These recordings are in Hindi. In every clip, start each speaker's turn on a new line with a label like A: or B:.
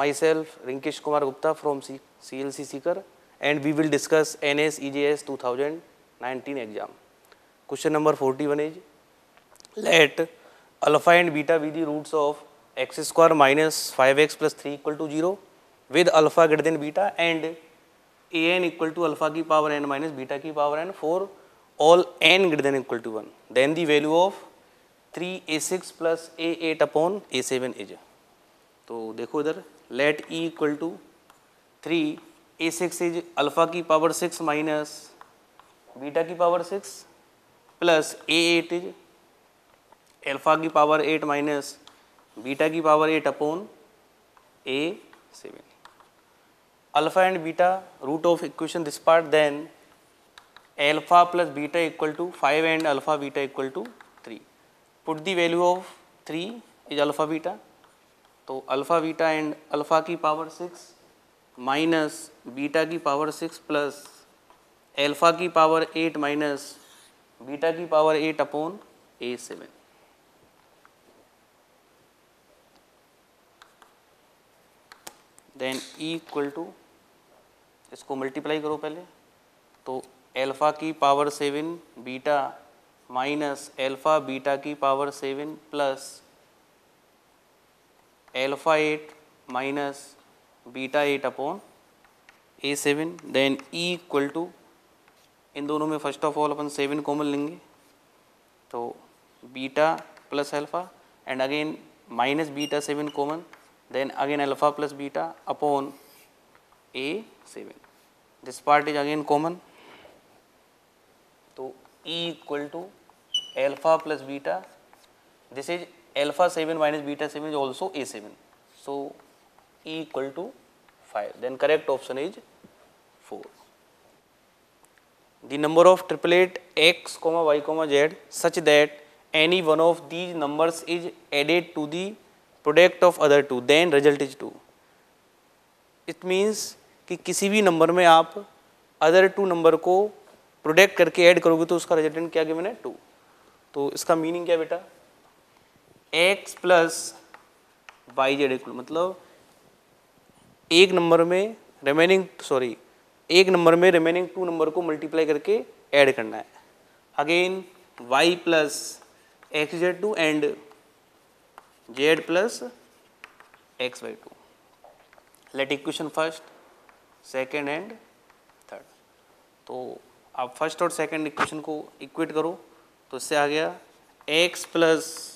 A: myself Rinkesh Kumar Gupta from C CLC Seeker and we will discuss NS EJS 2019 exam. Question number 41 is let alpha and beta be the roots of x square minus 5x plus 3 equal to 0 with alpha greater than beta and an equal to alpha की power n minus beta की power n for all n greater than equal to 1 then the value of 3a6 plus a8 upon a7 is तो देखो इधर let e equal to three a six is alpha की पावर सिक्स माइनस बीटा की power six plus a eight is alpha की पावर एट माइनस बीटा की power eight upon a seven alpha and beta root of equation this part then alpha plus beta equal to five and alpha beta equal to three put the value of three is alpha beta तो अल्फ़ा बीटा एंड अल्फ़ा की पावर सिक्स माइनस बीटा की पावर सिक्स प्लस एल्फ़ा की पावर एट माइनस बीटा की power eight upon a seven. Then e equal to इसको मल्टीप्लाई करो पहले। तो एल्फ़ा की power seven beta minus alpha beta की power seven plus eight minus beta eight upon a seven then e equal to इन दोनों में फ़र्स्ट ऑफ़ ऑल अपन सेवन कॉमन लेंगे। तो beta plus alpha and again minus beta seven common then again alpha plus beta upon a seven this part is again common तो e equal to alpha plus beta this is alpha 7 minus beta 7 is also A7. So, E equal to 5. Then correct option is 4. The number of triplet x comma y comma z such that any one of these numbers is added to the product of other two then result is 2. It means कि किसी भी नंबर में आप अदर टू नंबर को प्रोडक्ट करके ऐड करोगे तो उसका रिजल्टेंट क्या गिवन है टू तो इसका मीनिंग क्या बेटा x plus y z equal मतलब एक नंबर में रिमेनिंग सॉरी एक नंबर में रिमेनिंग टू नंबर को मल्टीप्लाई करके ऐड करना है। Again y plus x z two and z plus x y two let equation first second and third तो आप फ़र्स्ट और सेकेंड इक्वेशन को इक्वेट करो तो इससे आ गया एक्स प्लस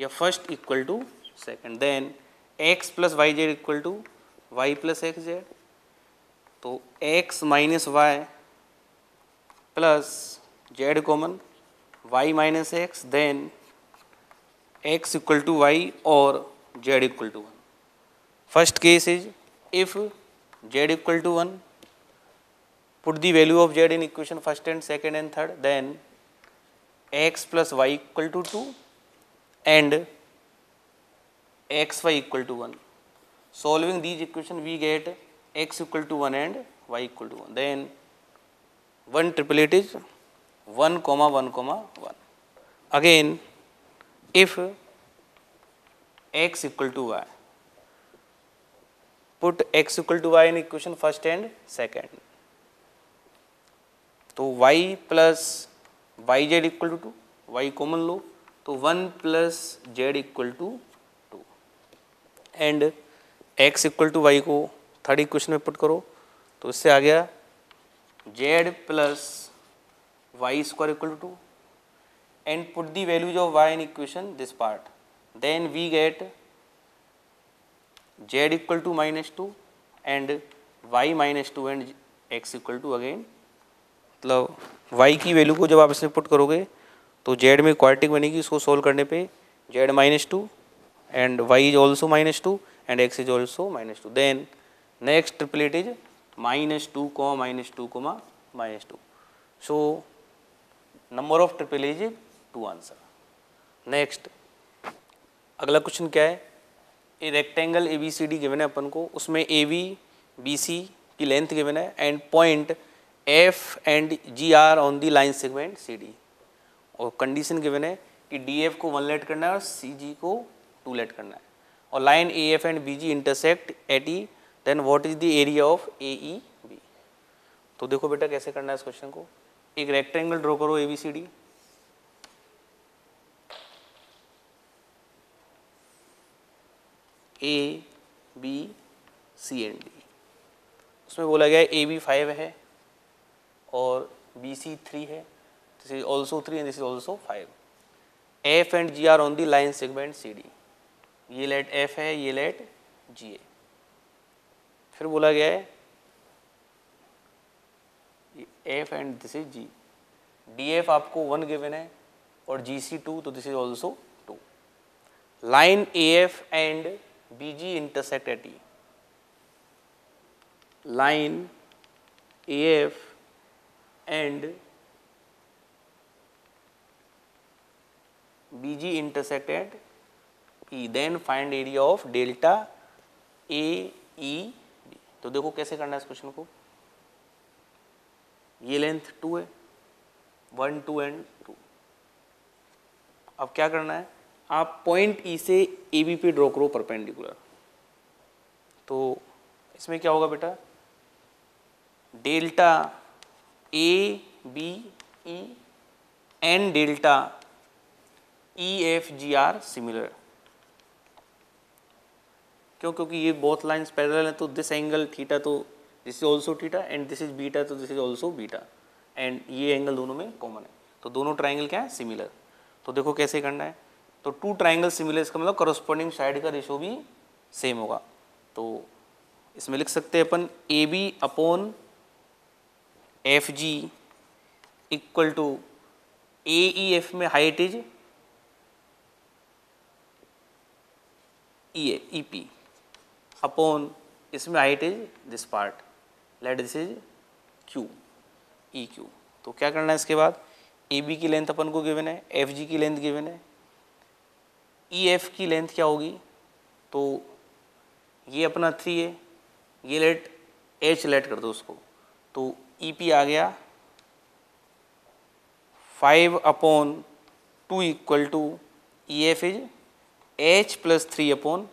A: या first equal to second then x plus y z equal to y plus x z तो x minus y plus z common y minus x then x equal to y और z equal to one first case is if z equal to one put the value of z in equation first and second and third, then x plus y equal to 2 and xy equal to 1. Solving these equation we get x equal to 1 and y equal to 1. Then 1 triple it is 1 comma 1 comma 1. Again if x equal to y put x equal to y in equation first and second. So, y plus yz equal to 2 y common लो तो one plus z equal to two. And x equal to y को थर्ड इक्वेशन में पुट करो तो इससे आ गया z plus y square equal to two. And put the values of y in equation this part. Then we get z equal to minus two and y minus two and x equal to again. मतलब वाई की वैल्यू को जब आप इसमें पुट करोगे तो जेड में क्वार्टिक बनेगी इसको सोल्व करने पे। Z minus two and y is also minus two and x is also minus two. Then next triplet is minus two comma minus two comma minus two. So number of triple is two answer next अगला क्वेश्चन क्या है? A rectangle A B C D given है अपन को। उसमें ए बी बी सी की लेंथ गिवन है and point F and G are on the line segment C D और कंडीशन गिवन है कि डी एफ़ को वन लेट करना है और सी जी को टू लेट करना है। और line A F and B G intersect at E then what is the area of A E B तो देखो बेटा कैसे करना है इस क्वेश्चन को। एक रेक्टेंगल ड्रॉ करो A B C D A B C and D उसमें बोला गया ए बी फाइव है और बी सी थ्री है। Is also three and this is also five F and G are on the line segment C D ये लेट एफ़ है ये लेट जी है फिर बोला गया है F and this is G D F आपको वन गिवन है और जी सी टू तो this is also two line A F and B G intersect at E line AF and BG intersect at E then find area of delta A E. B तो देखो कैसे करना है इस क्वेश्चन को। ये लेंथ टू है। वन टू एंड टू अब क्या करना है? आप पॉइंट ई e से ए बी पे ड्रॉ करो परपेंडिकुलर तो इसमें क्या होगा बेटा? Delta A B E and delta E F G are similar क्यों? क्योंकि ये बोथ लाइंस पैरेलल हैं तो दिस एंगल थीटा तो this is also theta and this is beta तो this is also beta and ये एंगल दोनों में कॉमन है। तो दोनों ट्राइंगल क्या है? सिमिलर तो देखो कैसे करना है। तो टू ट्राइंगल सिमिलर इसका मतलब करस्पॉन्डिंग साइड का रेशो भी सेम होगा। तो इसमें लिख सकते हैं अपन A B upon F G equal to A E F में height is E E P upon इसमें height is this part let this is Q E Q तो क्या करना है इसके बाद? ए बी की लेंथ अपन को गिवन है एफ़ जी की लेंथ गिवन है। ई एफ़ की लेंथ क्या होगी? तो ये अपना थ्री है, ये लेट एच लेट कर दो उसको। तो ई e पी आ गया। Five upon two equal to E F is H plus three upon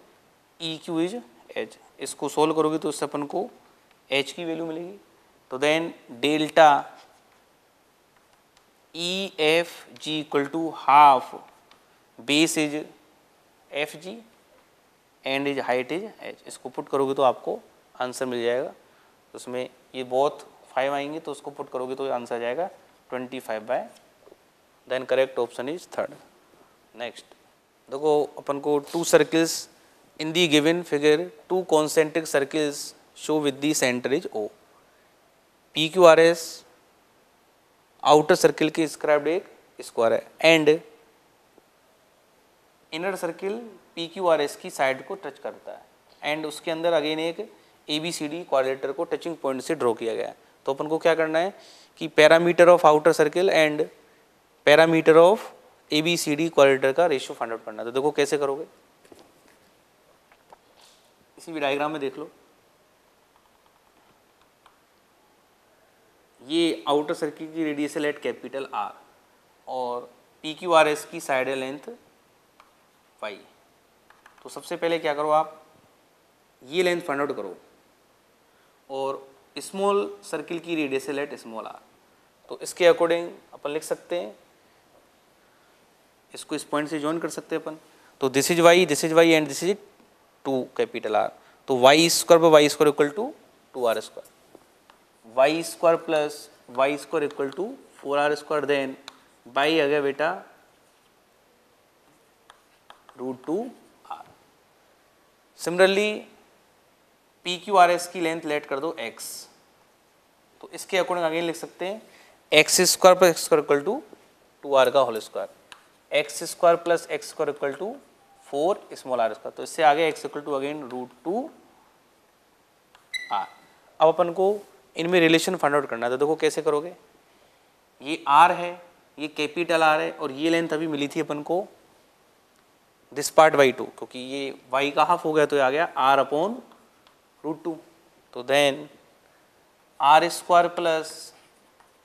A: E Q is H इसको सोल्व करोगे तो उससे अपन को एच की वैल्यू मिलेगी। तो then delta E F G equal to half base is F G and is height is H इसको पुट करोगे तो आपको आंसर मिल जाएगा। तो उसमें ये बहुत फाइव आएँगे तो उसको पुट करोगे तो आंसर आ जाएगा twenty five by then correct option is third next देखो, अपन को two circles in the given figure two concentric circles show with the centre is O P Q R S outer circle की स्क्राइब्ड एक स्क्वायर है. And inner circle P Q R S की साइड को टच करता है. एंड उसके अंदर अगेन एक ए बी सी डी क्वालेटर को टचिंग पॉइंट से ड्रॉ किया गया है. तो अपन को क्या करना है कि perimeter of outer circle and perimeter of A B C D quadrilateral का रेशियो फाइंड आउट करना है। तो देखो कैसे करोगे? इसी भी डायग्राम में देख लो। ये आउटर सर्किल की रेडियस एट कैपिटल आर और पी क्यू आर एस की साइड लेंथ वाई तो सबसे पहले क्या करो आप? ये लेंथ फाइंड आउट करो। और स्मॉल सर्किल की रेडियस लेट स्मॉल आर तो इसके अकॉर्डिंग अपन लिख सकते हैं इसको इस पॉइंट से ज्वाइन कर सकते हैं अपन। तो this is Y this is Y and this is two capital R तो Y square by Y square equal to two R square Y square plus Y square equal to four R square then Y आ गया बेटा root two R similarly P Q R S की लेंथ लेट कर दो एक्स तो इसके अकॉर्डिंग अगेन लिख सकते हैं X square plus X square equal to two R का whole square X square plus X square equal to four small R square तो इससे आगे X equal to again root two R अब अपन को इनमें रिलेशन फाइंड आउट करना है। तो देखो कैसे करोगे? ये आर है, ये कैपिटल आर है और ये लेंथ अभी मिली थी अपन को दिस पार्ट वाई टू क्योंकि ये वाई का हाफ़ हो गया तो ये आ गया आर अपॉन रूट टू तो then R square plus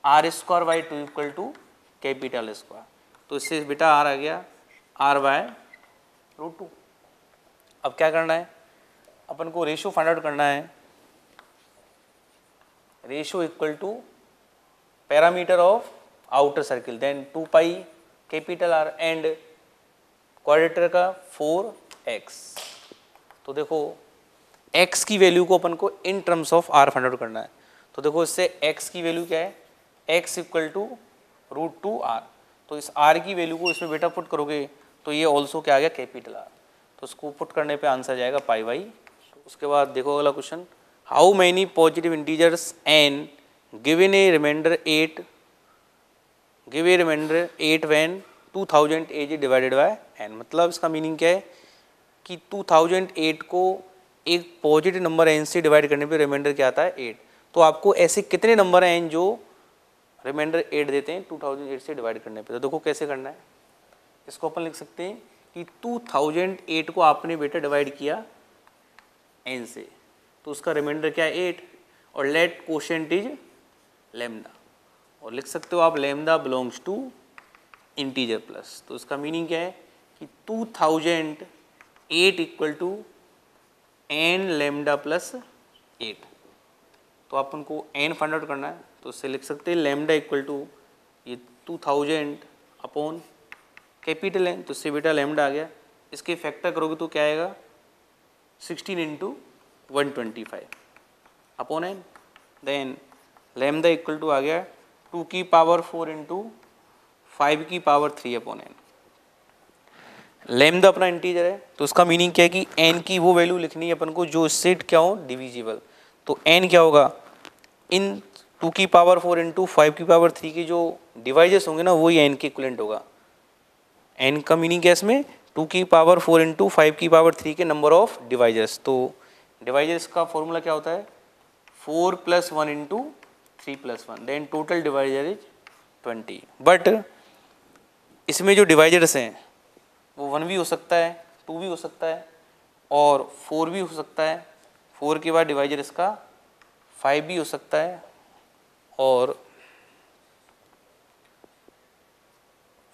A: R square by two equal to capital square तो इससे बेटा आर आ गया, आर बाय रूट टू अब क्या करना है? अपन को रेशो फाइंड आउट करना है। Ratio equal to perimeter of outer circle then two pi capital R and quadrilateral का फोर एक्स तो देखो एक्स की वैल्यू को अपन को in terms of R find out करना है। तो देखो, इससे एक्स की वैल्यू क्या है? X equal to root two R तो इस आर की वैल्यू को इसमें बेटा पुट करोगे तो ये ऑल्सो क्या आ गया? कैपिटल आर तो उसको पुट करने पे आंसर जाएगा पाई वाई उसके बाद देखो अगला question how many positive integers N give given a remainder eight give a remainder eight when two thousand eight divided by N मतलब इसका मीनिंग क्या है? कि टू थाउज़ेंड एट को एक पॉजिटिव नंबर एन से डिवाइड करने पे रिमाइंडर क्या आता है? एट तो आपको ऐसे कितने नंबर हैं जो रिमाइंडर एट देते हैं टू थाउज़ेंड एट से डिवाइड करने पे। तो देखो कैसे करना है। इसको अपन लिख सकते हैं कि टू थाउज़ेंड एट को आपने बेटा डिवाइड किया एन से। तो उसका रिमाइंडर क्या है? एट और लेट क्वेश्चन इज़ लेमडा और लिख सकते हो आप lambda belongs to integer plus तो इसका मीनिंग क्या है? कि two thousand eight equal to N lambda plus eight तो अपन को एन फाइंड आउट करना है। तो उससे लिख सकते हैं लेमडा इक्वल टू ये two thousand upon capital N तो उससे बेटा लेमडा आ गया। इसके फैक्टर करोगे तो क्या आएगा? Sixteen into one twenty five upon N then lambda equal to आ गया टू की पावर फोर इंटू फाइव की power three upon N lambda अपना इंटीजर है तो उसका मीनिंग क्या है कि एन की वो वैल्यू लिखनी है अपन को, जो सेट क्या हो डिविजिबल तो एन क्या होगा? इन टू की पावर फोर इंटू फाइव की पावर थ्री की जो डिवाइजर्स होंगे ना, वही एन के इक्वलेंट होगा। एन का मीनिंग क्या इसमें? टू की पावर फोर इंटू फाइव की पावर थ्री के नंबर ऑफ़ डिवाइजर्स तो डिवाइजर्स का फॉर्मूला क्या होता है? Four plus one into three plus one then total divisor is twenty but इसमें जो डिवाइजर्स हैं, वो वन भी हो सकता है टू भी हो सकता है, और फोर भी हो सकता है। फोर के बाद डिवाइजर इसका फाइव भी हो सकता है और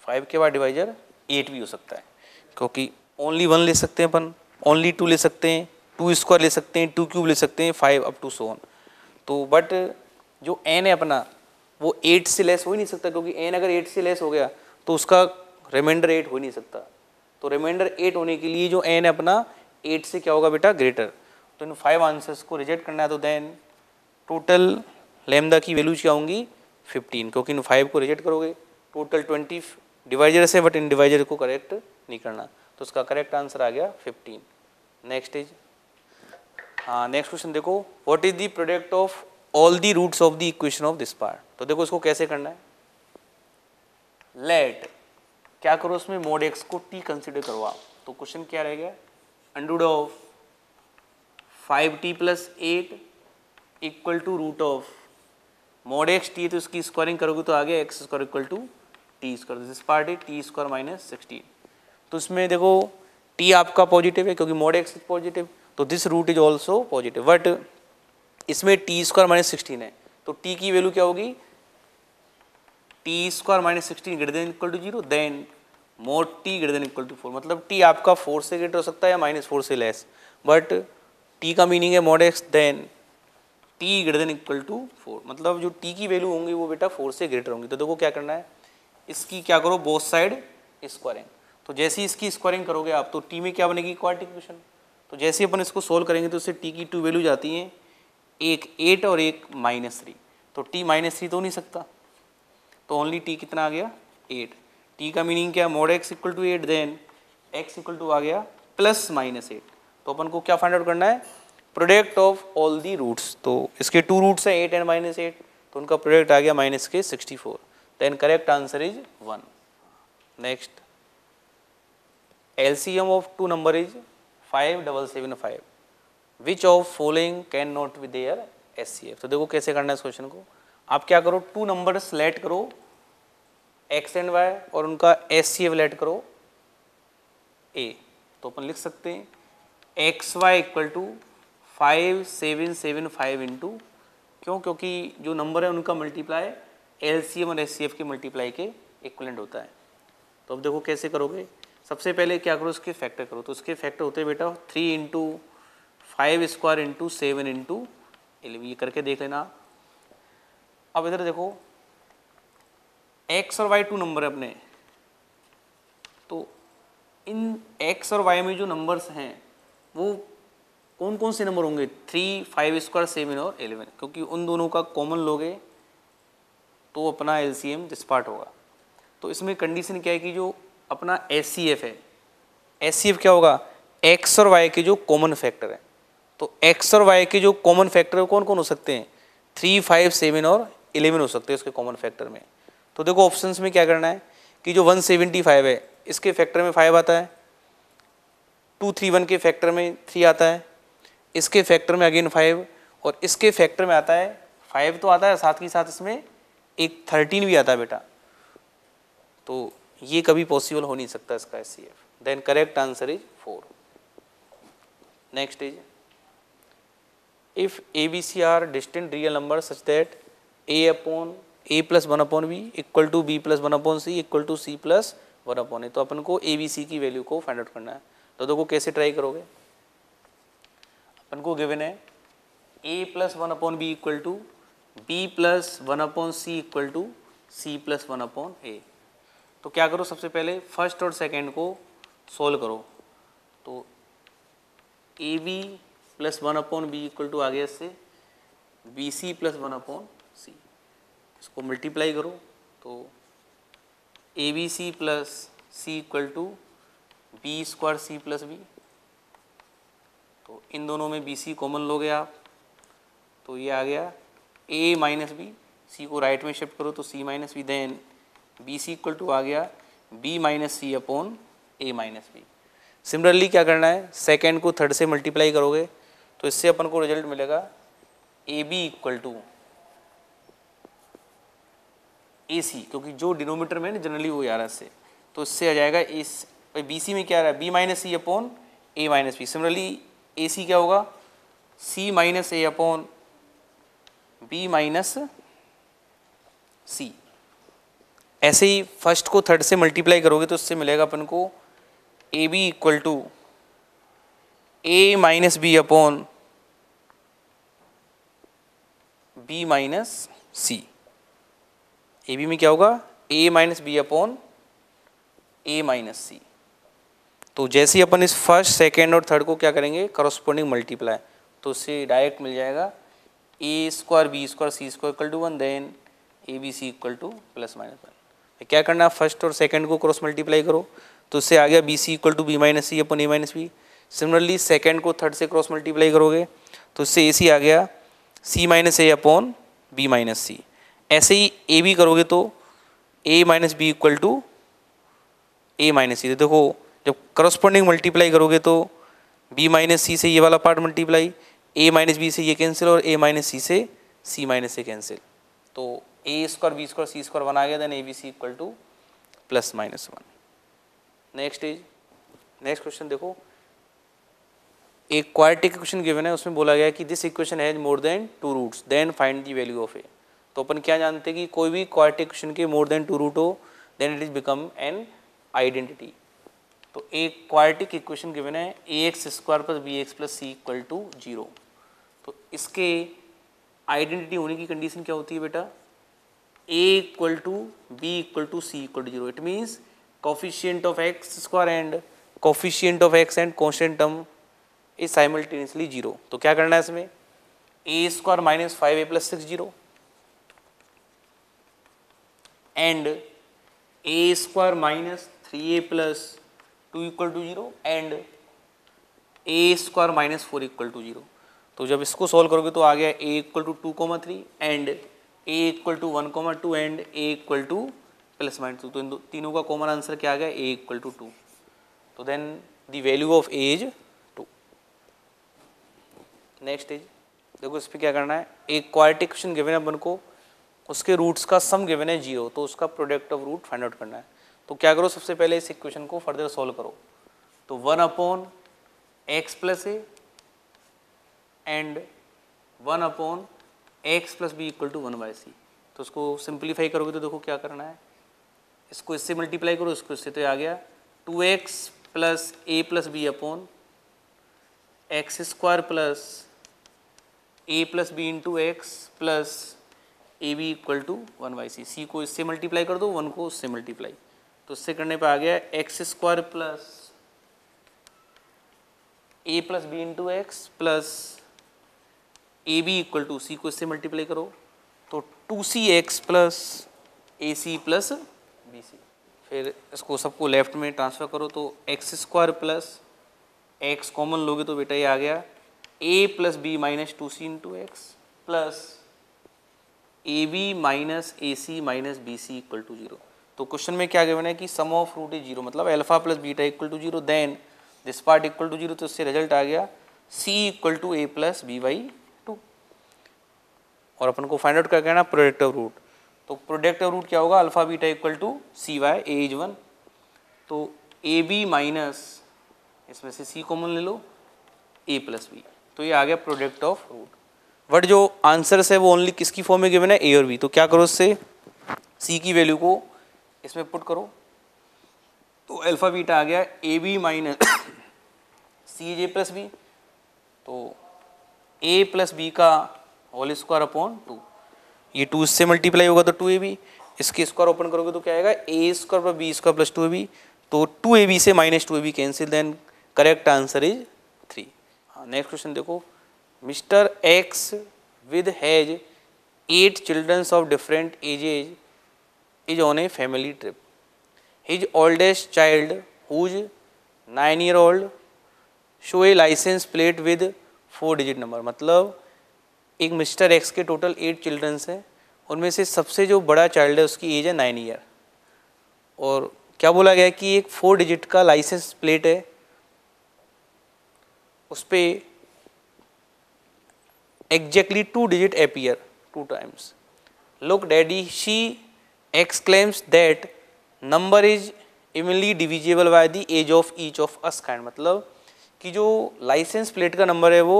A: फाइव के बाद डिवाइजर एट भी हो सकता है, क्योंकि ओनली वन ले सकते हैं अपन ओनली टू ले सकते हैं टू स्क्वायर ले सकते हैं टू क्यूब ले सकते हैं फाइव अप टू सोन तो बट जो एन है अपना, वो एट से लेस हो ही नहीं सकता, क्योंकि एन अगर एट से लेस हो गया तो उसका रिमाइंडर एट हो ही नहीं सकता. तो रिमाइंडर एट होने के लिए जो एन है अपना एट से क्या होगा बेटा? ग्रेटर तो इन फाइव आंसर्स को रिजेक्ट करना है तो देन टोटल लेमदा की वैल्यूज़ क्या होंगी? फिफ्टीन क्योंकि इन फाइव को रिजेक्ट करोगे। टोटल ट्वेंटी डिवाइजर से बट इन डिवाइजर को करेक्ट नहीं करना। तो उसका करेक्ट आंसर आ गया फिफ्टीन नेक्स्ट इज़ हाँ नेक्स्ट क्वेश्चन देखो। What is the product of all the roots of the equation of this part तो देखो इसको कैसे करना है। लेट क्या करो उसमें? मोड एक्स को टी कंसिडर करो आप। तो क्वेश्चन क्या रहेगा under root of five T plus eight equal to root of mod X T तो इसकी स्क्वायरिंग करोगे तो आगे X square equal to T square this part is T square minus sixteen तो इसमें देखो टी आपका पॉजिटिव है क्योंकि मोड एक्स इज़ पॉजिटिव तो this root is also positive but इसमें टी स्क्वायर माइनस सिक्सटीन है तो टी की वैल्यू क्या होगी? T square minus sixteen greater than equal to zero then mod T greater than equal to four मतलब टी आपका फोर से ग्रेटर हो सकता है या माइनस फोर से लेस बट टी का मीनिंग है mod X then T greater than equal to four मतलब जो टी की वैल्यू होंगी वो बेटा फोर से ग्रेटर होंगी। तो देखो क्या करना है। इसकी क्या करो बोथ साइड स्क्वायरिंग तो जैसे ही इसकी स्क्वायरिंग करोगे आप तो टी में क्या बनेगी क्वार्टिक इक्वेशन तो जैसे अपन इसको सोल्व करेंगे तो उससे टी की टू वैल्यू जाती हैं एक एट और एक माइनस थ्री तो टी माइनस थ्री तो नहीं सकता। तो ओनली टी कितना आ गया? एट टी का मीनिंग क्या mod X equal to eight then X equal to आ गया प्लस माइनस एट तो अपन को क्या फाइंड आउट करना है? Product of all the roots तो इसके टू रूट्स हैं एट एंड माइनस एट तो उनका प्रोडक्ट आ गया माइनस के sixty four then correct answer is one next M of two number is five double seven five which of following can not with their S C F तो देखो कैसे करना है इस क्वेश्चन को। आप क्या करो टू नंबर सेलेक्ट करो एक्स एंड वाई और उनका एस सी एफ़ लेट करो ए तो अपन लिख सकते हैं X Y equal to five seven seven five into क्यों? क्योंकि जो नंबर है उनका मल्टीप्लाई एल सी एम और एस के मल्टीप्लाई के इक्वलेंट होता है। तो अब देखो कैसे करोगे? सबसे पहले क्या करो? उसके फैक्टर करो। तो उसके फैक्टर होते हैं बेटा three into five square into seven into eleven ये करके देख लेना। अब इधर देखो एक्स और वाई टू नंबर है अपने। तो इन एक्स और वाई में जो नंबर्स हैं, वो कौन कौन से नंबर होंगे? थ्री, फाइव स्क्वायर, सेवन और एलेवन क्योंकि उन दोनों का कॉमन लोगे तो अपना एल सी एम डिस्पार्ट होगा। तो इसमें कंडीशन क्या है कि जो अपना एस सी एफ़ है एस सी एफ़ क्या होगा? एक्स और वाई के जो कॉमन फैक्टर है। तो एक्स और वाई के जो कॉमन फैक्टर है कौन कौन हो सकते हैं? थ्री, फाइव, सेवन और इलेवन हो सकते हैं उसके कॉमन फैक्टर में। तो देखो ऑप्शंस में क्या करना है कि जो वन सेवेंटी फाइव है, इसके फैक्टर में फाइव आता है, टू थ्री वन के फैक्टर में थ्री आता है इसके फैक्टर में अगेन फाइव और इसके फैक्टर में आता है फाइव तो आता है, साथ ही साथ इसमें एक थर्टीन भी आता है बेटा। तो ये कभी पॉसिबल हो नहीं सकता इसका S C F then correct answer is four next is if A B C are distinct real number such that A upon A plus one upon B equal to B plus one upon C equal to C plus one upon A तो अपन को ए बी सी की वैल्यू को फाइंड आउट करना है। तो देखो कैसे ट्राई करोगे? अपन को गिवन है A plus one upon B equal to B plus one upon C equal to C plus one upon A तो क्या करो सबसे पहले फ़र्स्ट और सेकेंड को सोल्व करो। तो A B plus one upon B equal to आ गया इससे B C plus one upon C इसको मल्टीप्लाई करो। तो A B C plus C equal to B square C plus B तो इन दोनों में बी सी कॉमन लोगे आप। तो ये आ गया। ए माइनस बी सी को राइट में शिफ्ट करो तो C minus B then B C equal to आ गया। B minus C upon A minus B similarly क्या करना है? सेकेंड को थर्ड से मल्टीप्लाई करोगे तो इससे अपन को रिज़ल्ट मिलेगा A B equal to A C क्योंकि जो डिनोमीटर में ना जनरली वो आ रहा है इससे। तो इससे आ जाएगा इस बी सी में क्या आ रहा है? B minus C upon A minus B similarly A C क्या होगा? C minus A upon B minus C ऐसे ही फ़र्स्ट को थर्ड से मल्टीप्लाई करोगे तो उससे मिलेगा अपन को A B equal to A minus B upon B minus C A B में क्या होगा? A minus B upon A minus C तो जैसे ही अपन इस फ़र्स्ट सेकेंड और थर्ड को क्या करेंगे? करस्पॉन्डिंग मल्टीप्लाई तो उससे डायरेक्ट मिल जाएगा A square B square C square equal to one then A B C equal to plus minus one क्या करना? फ़र्स्ट और सेकेंड को क्रॉस मल्टीप्लाई करो। तो उससे आ गया B C equal to B minus C upon A minus B similarly second को थर्ड से क्रॉस मल्टीप्लाई करोगे। तो उससे ए सी आ गया। C minus A upon B minus C ऐसे ही ए बी करोगे तो A minus B equal to A minus C देखो जब करस्पॉन्डिंग मल्टीप्लाई करोगे तो बी माइनस सी से ये वाला part multiply A minus B से ये कैंसिल और ए माइनस सी से सी माइनस से कैंसिल तो A square B square C square one आ गया then A B C equal to plus minus one next is next question देखो. एक क्वाड्रेटिक क्वेश्चन गिवन है, उसमें बोला गया कि this equation has more than two roots then find the value of a तो अपन क्या जानते हैं कि कोई भी क्वार्टिक्वेशन के मोर देन टू रूट हो then it is become an identity तो एक क्वार्टिक इक्वेशन गिवन है a x square plus b x plus c equal to zero तो इसके आइडेंटिटी होने की कंडीशन क्या होती है बेटा? A equal to b equal to c equal to zero it means coefficient of x square and coefficient of x and constant term is simultaneously zero तो क्या करना है इसमें? A square minus five a plus six zero and a square minus 3a plus 2 equal to 0 and a square minus 4 equal to 0 तो जब इसको सॉल्व करोगे तो आ गया a equal to two comma three and a equal to one comma two and a equal to plus minus two. तो इन तीनों का कॉमन आंसर क्या आ गया? A equal to two. तो then the value of a is two next is देखो इस पर क्या करना है? एक क्वालिटी क्वेश्चन गिवन है अपन को। उसके रूट्स का सम गिवन है ज़ीरो तो उसका product of root find out करना है। तो क्या करो, सबसे पहले इस इक्वेशन को फर्दर सॉल्व करो। तो one upon x plus a and one upon x plus b equal to one by c तो उसको सिंप्लीफाई करोगे तो देखो क्या करना है। इसको इससे मल्टीप्लाई करो, इसको इससे तो आ गया। Two x plus a plus b upon x square plus a plus b into x plus a b equal to one by c c को इससे मल्टीप्लाई कर दो वन को उससे मल्टीप्लाई तो इससे करने पे आ गया x square plus a plus b into x plus a b equal to c को इससे मल्टीप्लाई करो। तो two c x plus a c plus b c फिर इसको सबको लेफ़्ट में ट्रांसफ़र करो। तो x square plus x common लोगे तो बेटा ये आ गया a plus b minus two c into x plus a b minus a c minus b c equal to zero तो क्वेश्चन में क्या गिवन है कि sum of root is zero मतलब alpha plus beta equal to zero then this part equal to zero तो इससे रिज़ल्ट आ गया c equal to a plus b by two और अपन को फाइंड आउट कर कहना प्रोडक्टिव रूट तो प्रोडक्टिव रूट क्या होगा? Alpha beta equal to c by a is one तो ए बी माइनस इसमें से सी कॉमन ले लो ए प्लस बी तो ये आ गया प्रोडक्ट ऑफ़ रूट बट जो आंसर्स है वो ओनली किसकी फॉर्म में गिवन है? ए और बी तो क्या करो इससे? सी की वैल्यू को इसमें पुट करो। तो अल्फ़ा बीटा आ गया a b minus c j plus b तो ए प्लस बी का होल स्क्वायर अपॉन टू ये टू इससे मल्टीप्लाई होगा तो टू ए बी इसके स्क्वायर ओपन करोगे तो क्या आएगा? A square plus b square plus two a b तो टू ए बी से minus two a b cancel then correct answer is three हाँ नेक्स्ट क्वेश्चन देखो। Mister x with has eight childrens of different ages is on a family trip his oldest child who's nine year old show a license plate with four digit number मतलब एक मिस्टर एक्स के टोटल एट चिल्ड्रंस हैं। उनमें से सबसे जो बड़ा चाइल्ड है, उसकी एज है नाइन ईयर और क्या बोला गया कि एक फोर डिजिट का लाइसेंस प्लेट है। उस पर exactly two digit appear two times look daddy she exclaims that number is evenly divisible by the age of each of us kind मतलब कि जो लाइसेंस प्लेट का नंबर है वो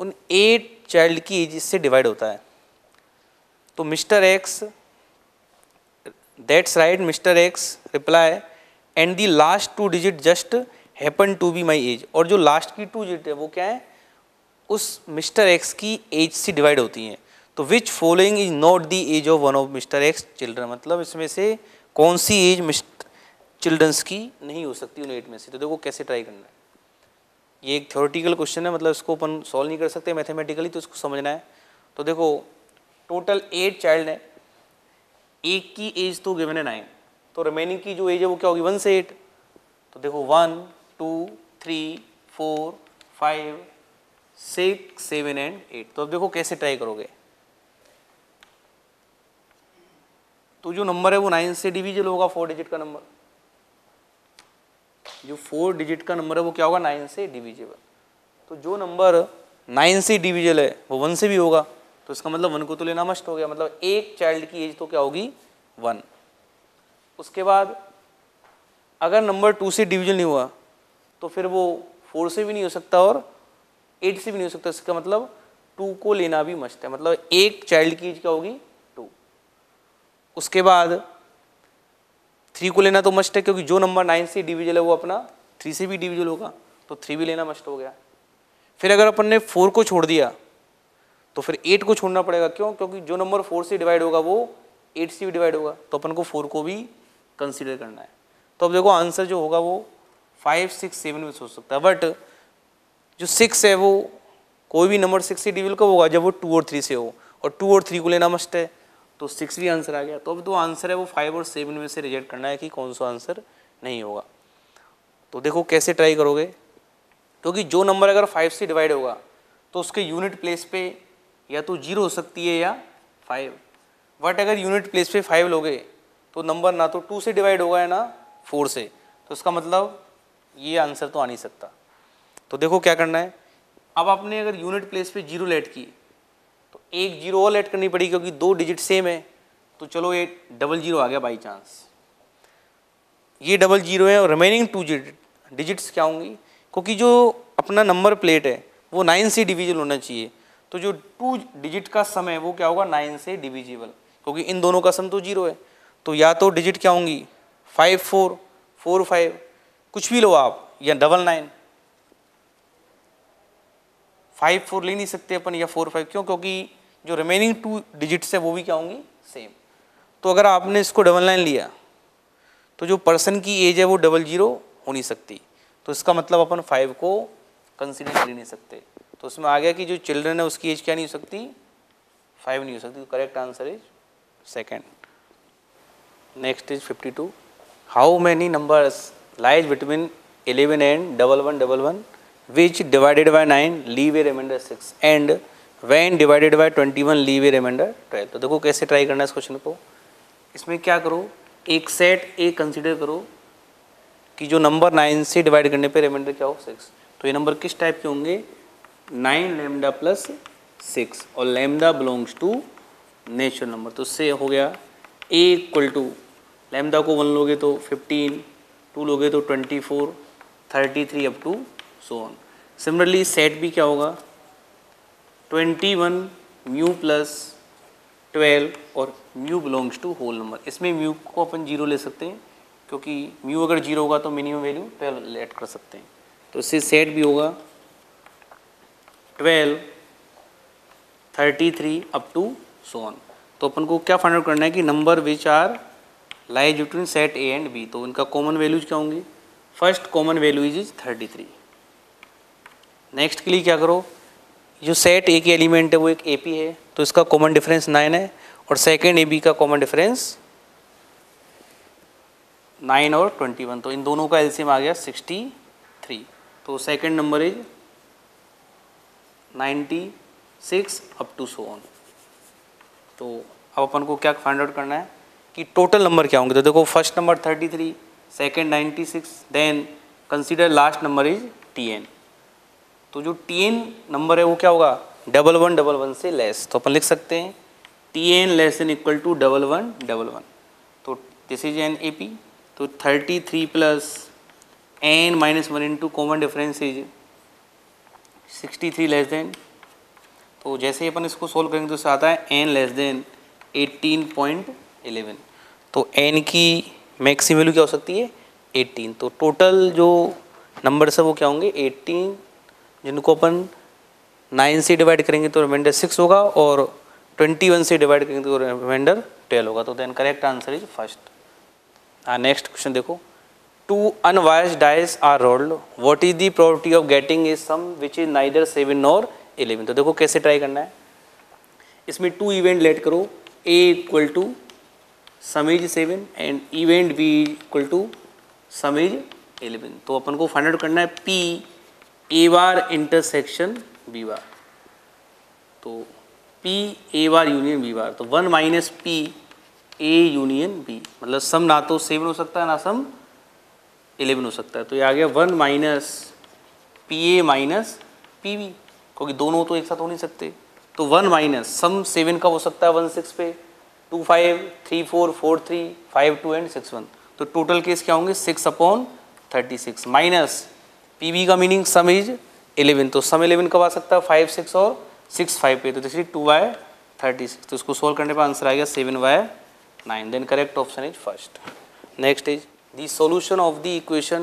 A: उन एट चाइल्ड की एज से डिवाइड होता है। तो mister x that's right mister x reply and the last two digit just happen to be my age और जो लास्ट की टू डिजिट है वो क्या है? उस मिस्टर एक्स की एज से डिवाइड होती हैं। तो which following is not the age of one of mister x children मतलब इसमें से कौन सी एज मिस्ट चिल्ड्रंस की नहीं हो सकती उन एट में से? तो देखो कैसे ट्राई करना है। ये एक थ्योरेटिकल क्वेश्चन है मतलब इसको अपन सॉल्व नहीं कर सकते मैथमेटिकली तो इसको समझना है। तो देखो टोटल एट चाइल्ड है। एक की एज तो गिवन है नाइन तो रिमेनिंग की जो एज है, वो क्या होगी? वन से एट तो देखो one two three four five six seven and eight तो अब देखो कैसे ट्राई करोगे। तो जो नंबर है वो नाइन से डिविजल होगा फोर डिजिट का नंबर। जो फोर डिजिट का नंबर है वो क्या होगा? नाइन से डिविजिबल तो जो नंबर नाइन से डिविजल है, वो वन से भी होगा। तो इसका मतलब वन को तो लेना मस्ट हो गया। मतलब एक चाइल्ड की एज तो क्या होगी? वन। उसके बाद अगर नंबर टू से डिविजन नहीं हुआ तो फिर वो फोर से भी नहीं हो सकता और एट से भी नहीं हो सकता। इसका मतलब टू को लेना भी मस्ट है। मतलब एक चाइल्ड की एज क्या होगी? उसके बाद थ्री को लेना तो मस्ट है, क्योंकि जो नंबर नाइन से डिविजल है, वो अपना थ्री से भी डिविजल होगा तो थ्री भी लेना मस्ट हो गया। फिर अगर अपन ने फोर को छोड़ दिया तो फिर एट को छोड़ना पड़ेगा। क्यों? क्योंकि जो नंबर फोर से डिवाइड होगा, वो एट से भी डिवाइड होगा तो अपन को फोर को भी कंसिडर करना है। तो अब देखो आंसर जो होगा, वो फाइव सिक्स सेवन में सोच सकता है। बट जो सिक्स है, वो कोई भी नंबर सिक्स से डिविजल कब होगा? जब वो टू और थ्री से हो। और टू और थ्री को लेना मस्ट है तो सिक्स भी आंसर आ गया। तो अब जो आंसर है, वो फाइव और सेवन में से रिजेक्ट करना है कि कौन सा आंसर नहीं होगा। तो देखो कैसे ट्राई करोगे। क्योंकि तो जो नंबर अगर फाइव से डिवाइड होगा तो उसके यूनिट प्लेस पे या तो ज़ीरो हो सकती है या फाइव बट अगर यूनिट प्लेस पे फाइव लोगे तो नंबर ना तो टू से डिवाइड होगा या ना फोर से। तो उसका मतलब ये आंसर तो आ नहीं सकता। तो देखो क्या करना है। अब आपने अगर यूनिट प्लेस पे ज़ीरो लेट की एक ज़ीरो और ऐड करनी पड़ेगी क्योंकि दो डिजिट सेम है तो चलो ये डबल ज़ीरो आ गया बाई चांस ये डबल ज़ीरो है और रिमेनिंग टू डिजिट्स क्या होंगी? क्योंकि जो अपना नंबर प्लेट है, वो नाइन से डिविजिबल होना चाहिए। तो जो टू डिजिट का सम है, वो क्या होगा? नाइन से डिविजिबल क्योंकि इन दोनों का सम तो ज़ीरो है। तो या तो डिजिट क्या होंगी? फाइव फोर फोर फाइव कुछ भी लो आप, या डबल नाइन फाइव फोर ले नहीं सकते अपन या फोर फाइव क्यों? क्योंकि जो रिमेनिंग टू डिजिट्स है, वो भी क्या होंगी? सेम तो अगर आपने इसको डबल नाइन लिया तो जो पर्सन की एज है, वो डबल ज़ीरो हो नहीं सकती. तो इसका मतलब अपन फाइव को कंसिडर ही नहीं सकते. तो उसमें आ गया कि जो चिल्ड्रन है, उसकी एज क्या नहीं हो सकती? फाइव नहीं हो सकती. तो correct answer is second next is fifty two how many numbers lies between eleven and double one double one divided by nine leave a remainder six and when divided by twenty one leave a remainder twelve तो देखो कैसे ट्राई करना है इस क्वेश्चन को। इसमें क्या करो? एक सेट ए कंसिडर करो कि जो नंबर नाइन से डिवाइड करने पे रिमाइंडर क्या हो? सिक्स तो ये नंबर किस टाइप के होंगे? नाइन लेमडा प्लस सिक्स और lambda belongs to natural number तो से हो गया ए इक्वल टू लेमडा को वन लोगे तो फिफ्टीन टू लोगे तो twenty four thirty three up to so on similarly set भी क्या होगा? Twenty one mu plus twelve और mu belongs to whole number इसमें म्यू को अपन ज़ीरो ले सकते हैं, क्योंकि म्यू अगर ज़ीरो होगा तो मिनिमम वैल्यू ट्वेल्व लेट कर सकते हैं. तो इससे सेट भी होगा twelve thirty three up to so on तो अपन को क्या फाइंड आउट करना है कि number which are lies between set a and b तो इनका कॉमन वैल्यूज़ क्या होंगे? First common value is is thirty three next के लिए क्या करो? जो सेट ए के एलिमेंट है, वो एक ए पी है तो इसका कॉमन डिफरेंस नाइन है, और सेकेंड ए बी का कॉमन डिफरेंस नाइन और ट्वेंटी वन तो इन दोनों का एलसीएम आ गया सिक्सटी थ्री तो second number is ninety six up to so on तो अब अपन को क्या फाइंड आउट करना है? कि टोटल नंबर क्या होंगे? तो देखो first number thirty three second ninety six then consider last number is t n तो जो टी एन नंबर है वो क्या होगा? डबल वन डबल वन से लेस तो अपन लिख सकते हैं t n less n equal to double one double one तो this is an a p तो thirty three plus n minus one into common difference is sixty three less than तो जैसे ही अपन इसको सोल्व करेंगे तो इससे आता है n less than eighteen point eleven तो एन की मैक्सिम वैल्यू क्या हो सकती है? एटीन तो टोटल जो नंबर्स है वो क्या होंगे? एटीन जिनको अपन नाइन से डिवाइड करेंगे तो रिमाइंडर सिक्स होगा और ट्वेंटी वन से डिवाइड करेंगे तो रिमाइंडर ट्वेल्व होगा। तो then correct answer is first हाँ नेक्स्ट क्वेश्चन देखो। Two unwashed dice are rolled what is the probability of getting is sum which is neither 7 nor 11 तो देखो कैसे ट्राई करना है। इसमें टू इवेंट लेट करो। A equal to sum is seven and event b equal to sum is तो अपन को फाइंड आउट करना है p a bar intersection b bar तो p a bar union b bar तो one minus p a union b मतलब सम ना तो सेवन हो सकता है, ना सम इलेवन हो सकता है. तो ये आ गया one minus p a minus p b क्योंकि दोनों तो एक साथ हो नहीं सकते. तो वन माइनस सम सेवन का हो सकता है? वन सिक्स पे. Two five three four four three five two and six one तो टोटल केस क्या होंगे? Six upon thirty six minus p b का मीनिंग सम इज़ इलेवन तो सम इलेवन कब आ सकता है? फाइव सिक्स और सिक्स फाइव पे। तो जैसे टू वाई थर्टी सिक्स तो इसको सोल्व करने पर आंसर आएगा seven by nine then correct option is first next is the solution of the equation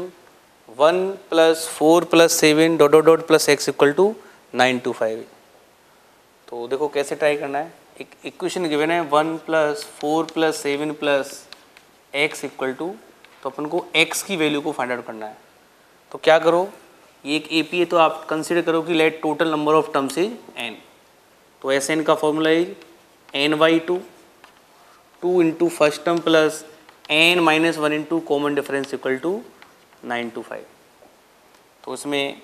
A: 1 plus 4 plus 7 dot dot dot plus x equal to 9 to 5 तो देखो कैसे ट्राई करना है। एक इक्वेशन गिवन है 1 plus four plus seven plus x equal to तो अपन को एक्स की वैल्यू को फाइंड आउट करना है। तो क्या करो? ये एक ए पी है तो आप कंसिडर करो कि let total number of terms is n तो एस एन का formula is n by two two into first term plus n minus one into common difference equal to nine two five तो इसमें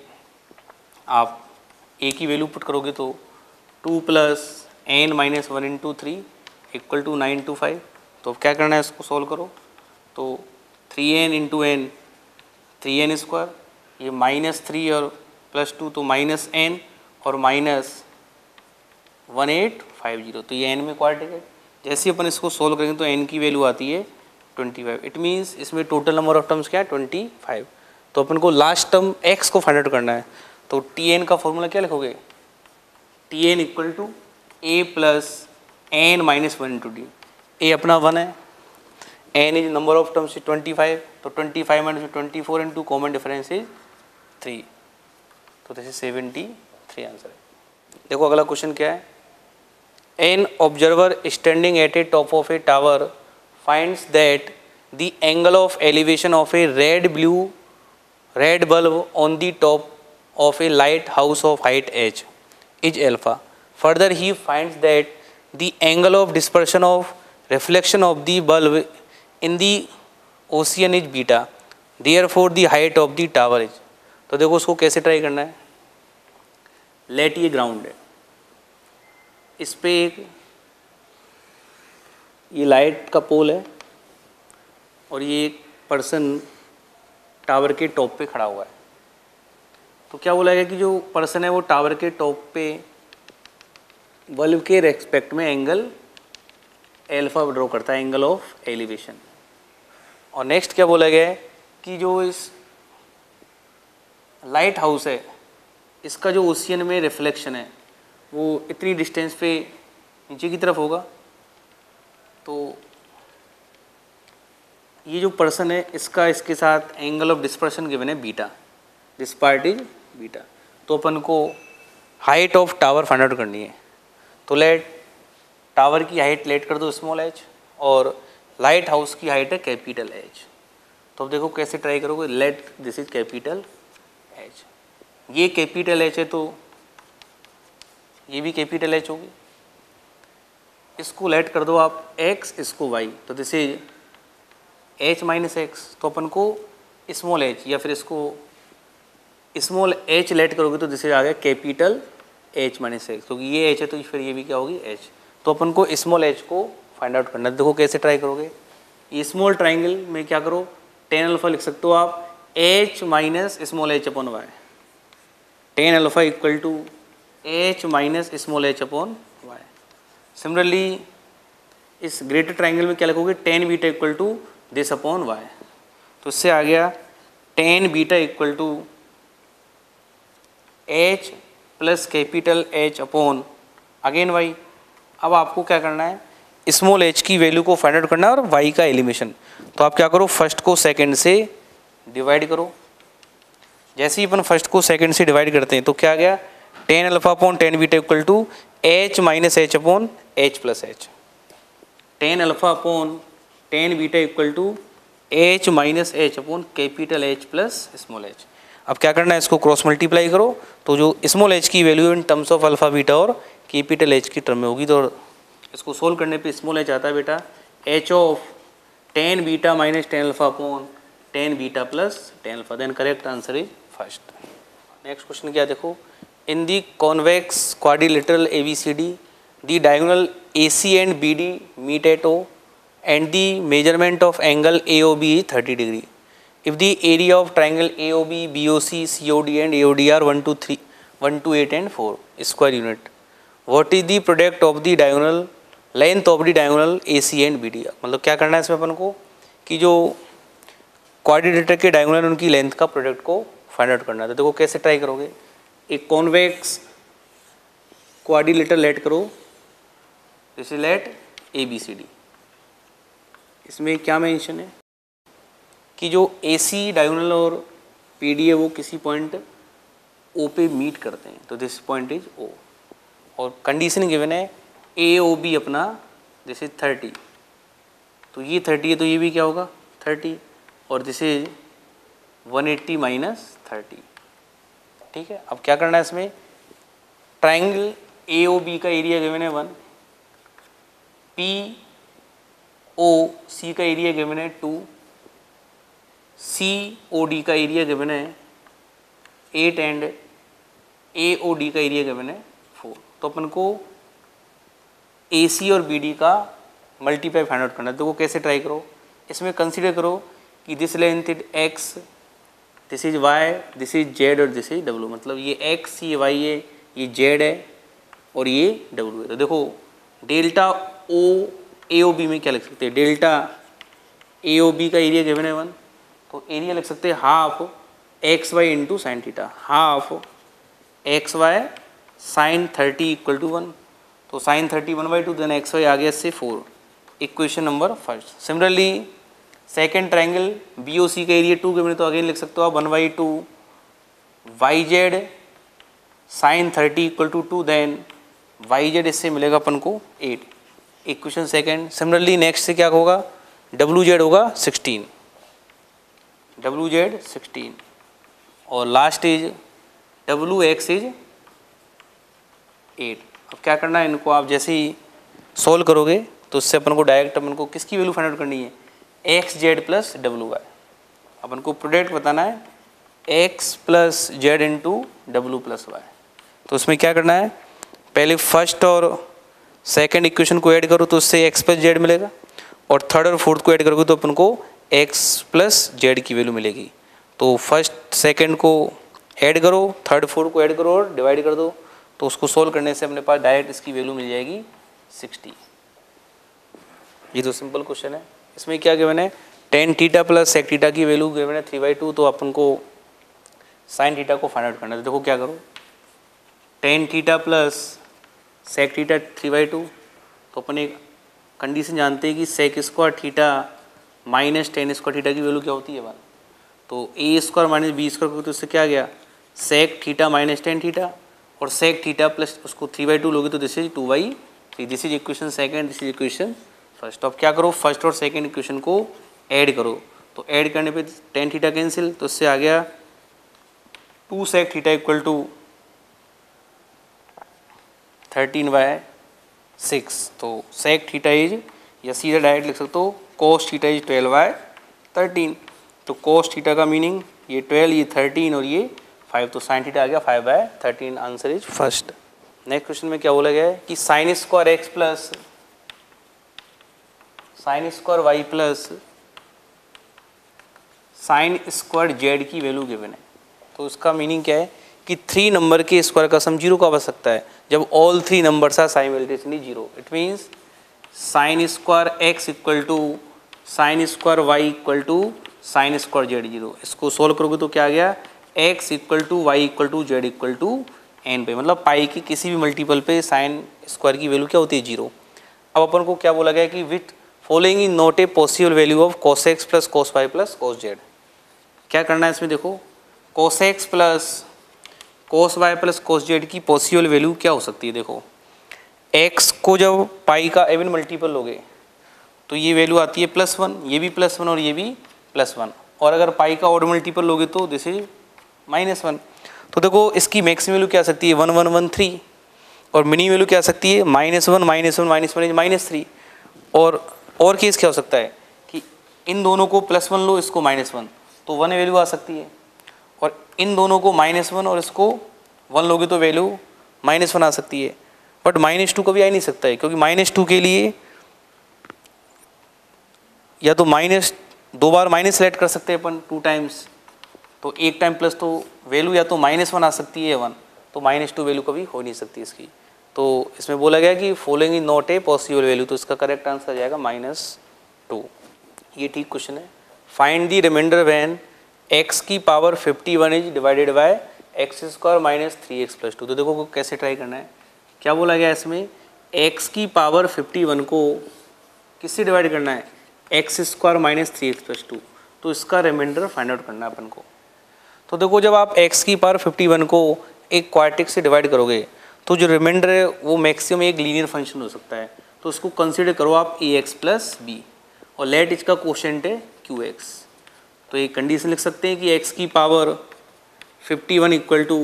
A: आप ए की वैल्यू पुट करोगे तो two plus n minus one into three equal to nine two five तो अब क्या करना है इसको सॉल्व करो? तो three n into n three n square ये माइनस थ्री और प्लस टू तो माइनस एन और minus one eight five zero. तो ये एन में क्वार्टिक है। जैसे अपन इसको सोल्व करेंगे तो एन की वैल्यू आती है ट्वेंटी फाइव इट मीन्स इसमें टोटल नंबर ऑफ़ टर्म्स क्या है? ट्वेंटी फाइव तो अपन को लास्ट टर्म एक्स को फाइंड आउट करना है। तो टी एन का फॉर्मूला क्या लिखोगे? T N equal to A plus N minus one into D A अपना वन है। N is number of terms is twenty five तो twenty five minus twenty four into common difference is three तो this is seventy three answer है देखो अगला क्वेश्चन क्या है? An observer standing at a top of a tower finds that the angle of elevation of a red blue red bulb on the top of a lighthouse of height H is alpha further he finds that the angle of dispersion of reflection of the bulb in the ocean is beta therefore height of the tower is तो देखो उसको कैसे ट्राई करना है। लेट ये ग्राउंड है। इस पर एक ये लाइट का पोल है और ये एक पर्सन टावर के टॉप पे खड़ा हुआ है। तो क्या बोला गया कि जो पर्सन है वो टावर के टॉप पे बल्ब के रेस्पेक्ट में एंगल एल्फा ड्रॉ करता है एंगल ऑफ़ एलिवेशन और नेक्स्ट क्या बोला गया है कि जो इस लाइट हाउस है, इसका जो ओशियन में रिफ्लेक्शन है, वो इतनी डिस्टेंस पे नीचे की तरफ़ होगा। तो ये जो पर्सन है, इसका इसके साथ एंगल ऑफ़ डिस्पर्शन गिवन है beta, this part is beta. तो अपन को height of tower find out करनी है। तो लेट, टावर की हाइट लेट कर दो स्मॉल एच और लाइट हाउस की हाइट है कैपिटल एच तो अब देखो कैसे ट्राई करोगे, लेट, दिस इज़ कैपिटल ये कैपिटल एच है तो ये भी कैपिटल एच होगी। इसको लेट कर दो आप एक्स इसको वाई तो this is H minus X तो अपन को स्मॉल एच या फिर इसको स्मॉल एच लेट करोगे तो जिसे आ गया कैपिटल एच माइनस एक्स क्योंकि ये एच है तो फिर ये भी क्या होगी? एच तो अपन को स्मॉल एच को फाइंड आउट करना देखो कैसे ट्राई करोगे। स्मॉल ट्राइंगल में क्या करो? टेन अल्फ़ा लिख सकते हो आप। H minus small H upon Y tan alpha equal to H minus small H upon Y similarly इस ग्रेटर ट्राइंगल में क्या लिखोगे? Tan beta equal to this upon Y तो इससे आ गया tan beta equal to H plus capital H upon again Y अब आपको क्या करना है? स्मॉल एच की वैल्यू को फाइंड आउट करना है और वाई का एलिमिनेशन तो आप क्या करो? फ़र्स्ट को सेकंड से डिवाइड करो. जैसे ही अपन फ़र्स्ट को सेकंड से डिवाइड करते हैं तो क्या गया? Tan alpha upon tan beta equal to H minus H upon H plus H tan alpha upon tan beta equal to H minus H upon capital H plus small H अब क्या करना है, इसको क्रॉस मल्टीप्लाई करो। तो जो स्मॉल एच की value in terms of alpha beta और कैपिटल एच की टर्म में होगी तो इसको सोल्व करने पे स्मॉल एच आता है बेटा। H of tan beta minus tan alpha upon tan beta plus tan alpha then correct answer is first next question क्या देखो in the convex quadrilateral A B C D the diagonal A C and B D meet at O and the measurement of angle A O B thirty degree if the area of triangle AOB, BOC, COD and AOD are 1 to 3, 1 to 8 and 4 square unit, what is the product of the diagonal length of the diagonal AC and BD? मतलब क्या करना है इसमें अपन को? कि जो क्वाड्रिलेटर के डायगोनल उनकी लेंथ का प्रोडक्ट को फाइंड आउट करना है। तो देखो कैसे ट्राई करोगे? एक कॉन्वेक्स क्वाड्रिलेटर लेट करो। जैसे let A B C D इसमें क्या मेंशन है? कि जो ए सी डायगोनल और पी डी है वो किसी पॉइंट ओ पे मीट करते हैं। तो दिस पॉइंट इज़ ओ और कंडीशन गिवन है ए ओ बी अपना इज़ थर्टी तो ये थर्टी है तो ये भी क्या होगा? थर्टी और this is one eighty minus thirty. ठीक है? अब क्या करना है इसमें? ट्राइंगल ए ओ बी का एरिया गिवन है वन। पी ओ सी का एरिया गिवन है टू। सी ओ डी का एरिया गिवन है eight and A O D का एरिया गिवन है फोर। तो अपन को ए सी और बी डी का मल्टीप्लाई फाइंड आउट करना है। वो कैसे ट्राई करो। इसमें कंसिडर करो कि this length is X this is Y this is Z और दिस इज़ डब्ल्यू मतलब ये एक्स ये वाई है ये जेड है और ये डब्ल्यू है। तो देखो, delta O A O B में क्या लिख सकते हैं? डेल्टा ए ओ बी का एरिया गिवन है वन तो एरिया लिख सकते हैं half X Y into sine theta half X Y sine thirty equal to one तो sine thirty one by two then X Y आ गया से four equation number first similarly second triangle B O C का एरिया टू के तो अगेन लिख सकते हो आप one by two Y Z sine thirty equal to two then Y Z इससे मिलेगा अपन को eight equation second similarly next से क्या होगा? डब्ल्यू जेड होगा सिक्सटीन डब्ल्यू जेड सिक्सटीन और last is W X is eight अब क्या करना है इनको आप जैसे ही सोल्व करोगे तो उससे अपन को डायरेक्ट अपन को किसकी वैल्यू फाइंड आउट करनी है? X Z plus W Y अपन को प्रोडक्ट बताना है X plus Z into W plus Y तो उसमें क्या करना है? पहले फ़र्स्ट और सेकंड इक्वेशन को ऐड करो तो उससे एक्स प्लस जेड मिलेगा और थर्ड और फोर्थ को ऐड करोगे तो अपन को एक्स प्लस जेड की वैल्यू मिलेगी। तो फ़र्स्ट सेकंड को ऐड करो थर्ड फोर्थ को ऐड करो और डिवाइड कर दो। तो उसको सोल्व करने से अपने पास डायरेक्ट इसकी वैल्यू मिल जाएगी सिक्सटी ये तो सिंपल क्वेश्चन है। इसमें क्या गिवन है? Tan theta plus sec theta की वैल्यू गिवन है थ्री बाई टू तो अपन को साइन टीटा को फाइंड आउट करना है। तो देखो क्या करो। Tan theta plus sec theta three by two तो अपन एक कंडीशन जानते हैं कि sec square theta minus tan square theta की वैल्यू क्या होती है वन तो A square minus B square तो उससे क्या गया? Sec theta minus tan theta और सेक थीटा प्लस उसको थ्री बाई टू लोगे तो this is two by three this is equation second this is equation first, अब क्या करो? फ़र्स्ट और सेकेंड इक्वेशन को ऐड करो। तो ऐड करने पे टेन थीटा कैंसिल तो इससे आ गया two sec theta equal to thirteen by six तो सेक थीटा इज़ या सीधा डायरेक्ट लिख सकते हो cos theta is twelve by thirteen तो कोस थीटा का मीनिंग ये ट्वेल्व ये थर्टीन और ये फाइव तो साइन थीटा आ गया five by thirteen answer is first next question में क्या बोला गया है? कि sine square X plus sine square Y plus sine square Z की वैल्यू गिवन है। तो उसका मीनिंग क्या है कि थ्री नंबर के स्क्वायर का सम ज़ीरो का बन सकता है। जब all three number numbers are simultaneously zero it means sine square X equal to sine square Y equal to sine square Z zero. इसको सोल्व करोगे तो क्या आ गया? X equal to Y equal to Z equal to N पे। मतलब पाई की किसी भी मल्टीपल पे साइन स्क्वायर की वैल्यू क्या होती है? ज़ीरो अब अपन को क्या बोला गया कि with following in not a possible value of cos X plus cos Y plus cos Z क्या करना है इसमें देखो? Cos X plus cos Y plus cos Z की पॉसिबल वैल्यू क्या हो सकती है देखो? एक्स को जब पाई का एवन मल्टीपल लोगे तो ये वैल्यू आती है प्लस वन ये भी प्लस वन और ये भी प्लस वन और अगर पाई का ऑड मल्टीपल लोगे तो दिस इज़ माइनस वन तो देखो, इसकी मैक्सिम वैल्यू क्या आ सकती है? वन वन वन थ्री और मिनी वैल्यू क्या आ सकती है? Minus one minus one minus one is minus three और और केस क्या हो सकता है कि इन दोनों को प्लस वन लो, इसको माइनस वन तो वन वैल्यू आ सकती है। और इन दोनों को माइनस वन और इसको वन लोगे तो वैल्यू माइनस वन आ सकती है। बट माइनस टू कभी आ नहीं सकता है, क्योंकि माइनस टू के लिए या तो माइनस दो बार माइनस सेलेक्ट कर सकते हैं अपन टू टाइम्स तो एक टाइम प्लस तो वैल्यू या तो माइनस वन आ सकती है वन तो माइनस टू वैल्यू कभी हो नहीं सकती इसकी। तो इसमें बोला गया कि following is not a possible value तो इसका करेक्ट आंसर आ जाएगा माइनस टू ये ठीक क्वेश्चन है। Find the reminder when X की power 51 is divided by X square minus three X plus two तो देखो कैसे ट्राई करना है। क्या बोला गया इसमें? एक्स की पावर 51 को किससे डिवाइड करना है? X square minus three X plus two तो इसका रिमाइंडर फाइंड आउट करना है अपन को। तो देखो जब आप एक्स की पावर 51 को एक क्वार्टिक से डिवाइड करोगे तो जो रिमाइंडर है, वो मैक्सिमम एक लीनियर फ़ंक्शन हो सकता है। तो उसको कंसिडर करो आप ए एक्स प्लस बी और लेट इसका क्वेश्चन है क्यू एक्स तो एक कंडीशन लिख सकते हैं कि एक्स की power 51 one equal to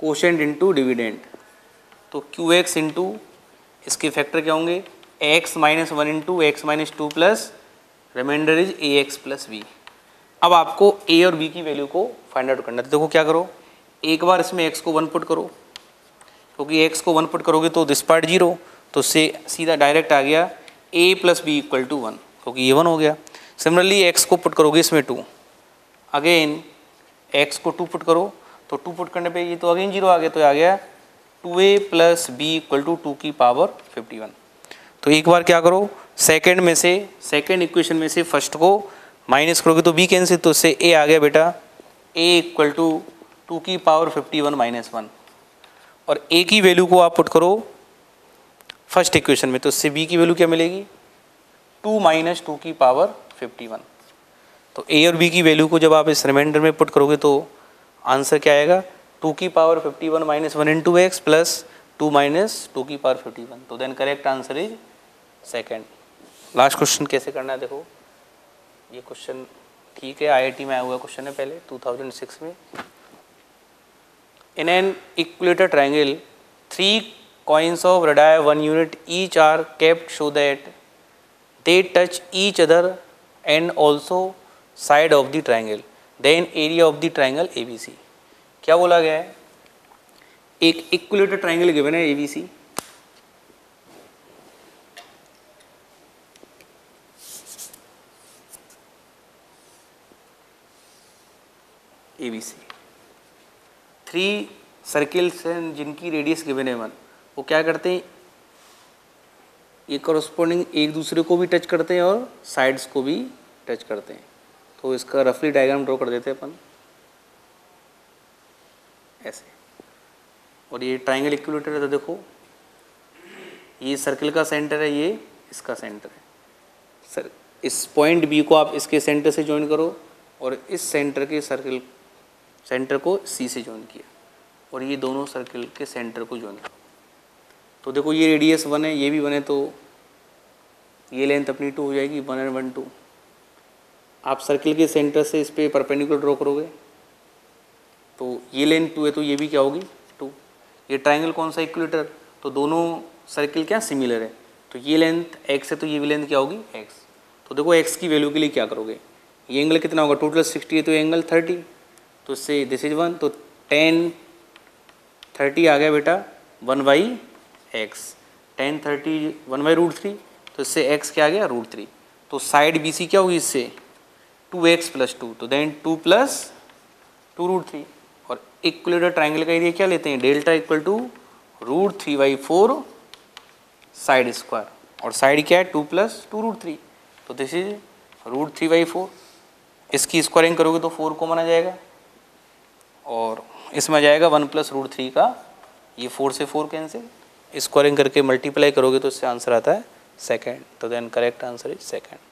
A: quotient into dividend तो क्यू एक्स इंटू इसके फैक्टर क्या होंगे? X minus one into X minus two plus reminder is A X plus B अब आपको ए और बी की वैल्यू को फाइंड आउट करना है। तो देखो क्या करो? एक बार इसमें एक्स को वन पुट करो। क्योंकि एक्स को वन पुट करोगे तो दिस पार्ट ज़ीरो तो उससे सीधा डायरेक्ट आ गया A plus B equal to one क्योंकि ये वन हो गया। सिमिलरली एक्स को पुट करोगे इसमें टू अगेन एक्स को टू पुट करो तो टू पुट करने पे ये तो अगेन ज़ीरो आ गया तो आ गया two A plus B equal to two की पावर फिफ्टी वन तो एक बार क्या करो सेकेंड में से सेकेंड इक्वेशन में से फ़र्स्ट को माइनस करोगे तो बी कैंसिल तो उससे ए आ गया बेटा ए इक्वल टू टू की power fifty one minus one और ए की वैल्यू को आप पुट करो फ़र्स्ट इक्वेशन में तो उससे बी की वैल्यू क्या मिलेगी? टू माइनस टू की पावर 51 तो ए और बी की वैल्यू को जब आप इस रिमाइंडर में पुट करोगे तो आंसर क्या आएगा? टू की power 51 one minus one into x plus two minus two की पावर 51 तो then correct answer is second last question कैसे करना है, देखो। ये क्वेश्चन ठीक है आईआईटी में आया हुआ क्वेश्चन है पहले 2006 में। In an equilateral triangle three coins of radii one unit each are kept so that they touch each other and also side of the triangle then area of the triangle ABC क्या बोला गया है एक इक्वलेटर ट्राइंगल गिवन है एबीसी एबीसी थ्री सर्किल्स हैं जिनकी रेडियस गिवन है वन वो क्या करते हैं? ये करस्पॉन्डिंग एक दूसरे को भी टच करते हैं और साइड्स को भी टच करते हैं. तो इसका रफली डायग्राम ड्रॉ कर देते हैं अपन. ऐसे. और ये ट्राइंगल इक्विलेटर है तो देखो, ये सर्कल का सेंटर है, ये इसका सेंटर है. सर इस पॉइंट बी को आप इसके सेंटर से ज्वाइन करो और इस सेंटर के सर्कल सेंटर को सी से ज्वाइन किया और ये दोनों सर्कल के सेंटर को ज्वाइन करो तो देखो ये रेडियस वन है, ये भी वन है तो ये लेंथ अपनी टू हो जाएगी वन एंड वन टू आप सर्किल के सेंटर से इस पर परपेंडिकुलर ड्रॉ करोगे तो ये लेंथ टू है तो ये भी क्या होगी? टू ये ट्राइंगल कौन सा इक्वलेटर तो दोनों सर्किल क्या सिमिलर है? तो ये लेंथ एक्स है तो ये भी लेंथ क्या होगी? एक्स तो देखो एक्स की वैल्यू के लिए क्या करोगे? ये एंगल कितना होगा? टोटल सिक्सटी है तो एंगल थर्टी तो इससे दिस इज़ वन तो टेन थर्टी आ गया बेटा one by x ten thirty one by root three तो इससे एक्स क्या आ गया? रूट थ्री तो साइड बी सी क्या होगी इससे? टू एक्स प्लस टू तो then two plus two root three और इक्वलेटर ट्राइंगल का एरिया क्या लेते हैं? Delta equal to root three by four side square और साइड क्या है? Two plus two root three तो this is root three by four इसकी स्क्वायरिंग करोगे तो फोर को माना जाएगा. और इसमें जाएगा वन प्लस रूट थ्री का, ये फोर से फोर कैंसिल स्क्वायरिंग करके मल्टीप्लाई करोगे तो इससे आंसर आता है सेकेंड तो then correct answer is second